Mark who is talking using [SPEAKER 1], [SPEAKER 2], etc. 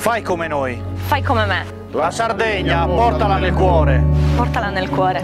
[SPEAKER 1] Fai come noi.
[SPEAKER 2] Fai come me.
[SPEAKER 1] La Sardegna, portala nel cuore.
[SPEAKER 2] Portala nel cuore.